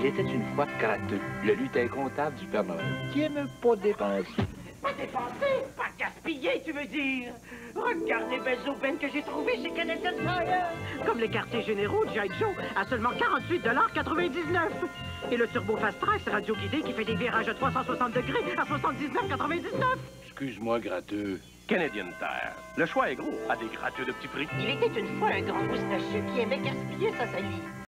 Il était une fois gratteux, le lutin comptable du Père Noël, qui aime pas dépenser? Pas dépenser, pas gaspiller, tu veux dire? Regarde les belles aubaines que j'ai trouvées chez Canadian Tire. Comme les quartiers généraux de G.I. Joe à seulement 48,99 Et le Turbo Fast Trax radio guidé qui fait des virages à 360 degrés à 79,99 Excuse-moi, gratteux. Canadian Tire. Le choix est gros, à des gratteux de petits prix. Il était une fois un grand moustachu qui aimait gaspiller sa salive.